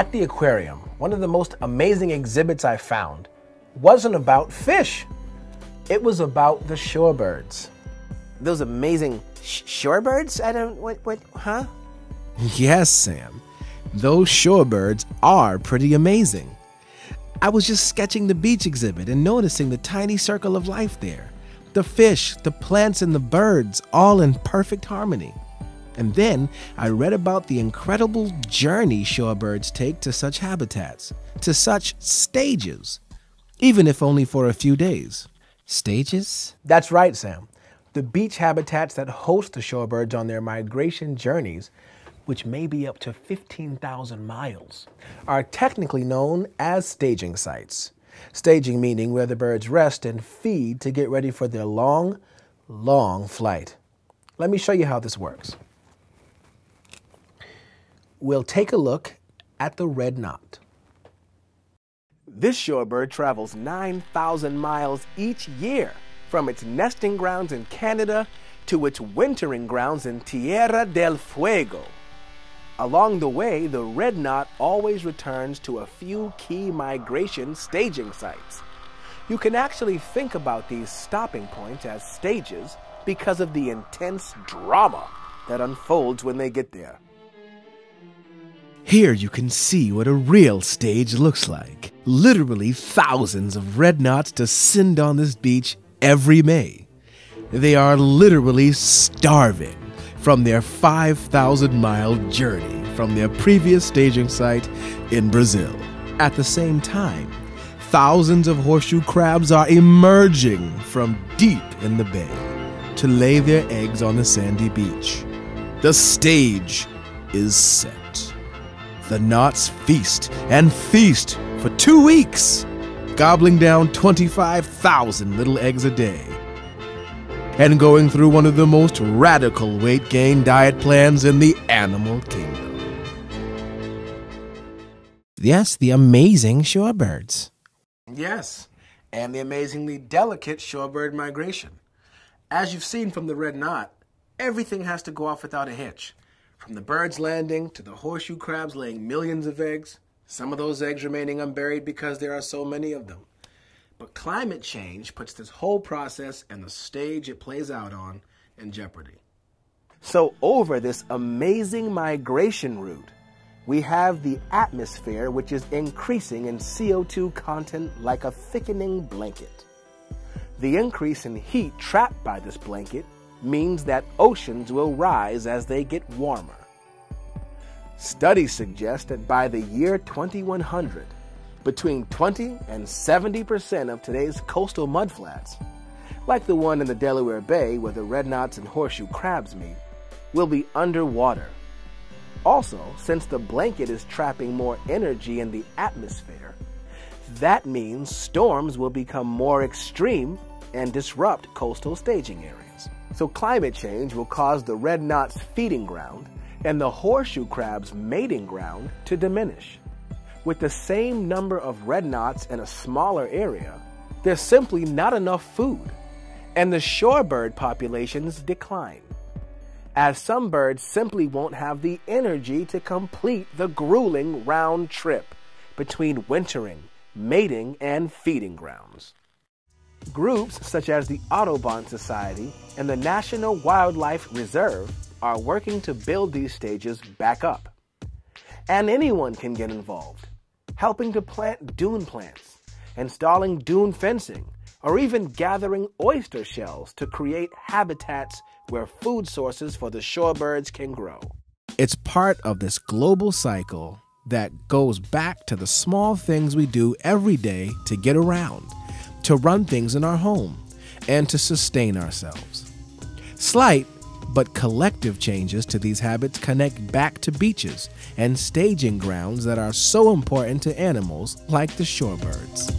At the aquarium, one of the most amazing exhibits I found wasn't about fish. It was about the shorebirds. Those amazing sh- shorebirds? I don't, what, what, huh? Yes, Sam. Those shorebirds are pretty amazing. I was just sketching the beach exhibit and noticing the tiny circle of life there the fish, the plants, and the birds, all in perfect harmony. And then I read about the incredible journey shorebirds take to such habitats, to such stages, even if only for a few days. Stages? That's right, Sam. The beach habitats that host the shorebirds on their migration journeys, which may be up to 15,000 miles, are technically known as staging sites. Staging meaning where the birds rest and feed to get ready for their long, long flight. Let me show you how this works. We'll take a look at the red knot. This shorebird travels 9,000 miles each year from its nesting grounds in Canada to its wintering grounds in Tierra del Fuego. Along the way, the red knot always returns to a few key migration staging sites. You can actually think about these stopping points as stages because of the intense drama that unfolds when they get there. Here you can see what a real stage looks like. Literally thousands of red knots descend on this beach every May. They are literally starving from their 5,000 mile journey from their previous staging site in Brazil. At the same time, thousands of horseshoe crabs are emerging from deep in the bay to lay their eggs on the sandy beach. The stage is set. The knots feast and feast for two weeks, gobbling down 25,000 little eggs a day and going through one of the most radical weight gain diet plans in the animal kingdom. Yes, the amazing shorebirds. Yes, and the amazingly delicate shorebird migration. As you've seen from the red knot, everything has to go off without a hitch. From the birds landing to the horseshoe crabs laying millions of eggs, some of those eggs remaining unburied because there are so many of them. But climate change puts this whole process and the stage it plays out on in jeopardy. So, over this amazing migration route, we have the atmosphere, which is increasing in CO2 content like a thickening blanket. The increase in heat trapped by this blanket means that oceans will rise as they get warmer. Studies suggest that by the year 2100, between 20 and 70% of today's coastal mudflats, like the one in the Delaware Bay where the red knots and horseshoe crabs meet, will be underwater. Also, since the blanket is trapping more energy in the atmosphere, that means storms will become more extreme and disrupt coastal staging areas. So climate change will cause the red knot's feeding ground and the horseshoe crab's mating ground to diminish. With the same number of red knots in a smaller area, there's simply not enough food, and the shorebird populations decline, as some birds simply won't have the energy to complete the grueling round trip between wintering, mating, and feeding grounds. Groups such as the Audubon Society and the National Wildlife Reserve are working to build these stages back up. And anyone can get involved, helping to plant dune plants, installing dune fencing, or even gathering oyster shells to create habitats where food sources for the shorebirds can grow. It's part of this global cycle that goes back to the small things we do every day to get around, to run things in our home, and to sustain ourselves. Slight but collective changes to these habits connect back to beaches and staging grounds that are so important to animals like the shorebirds.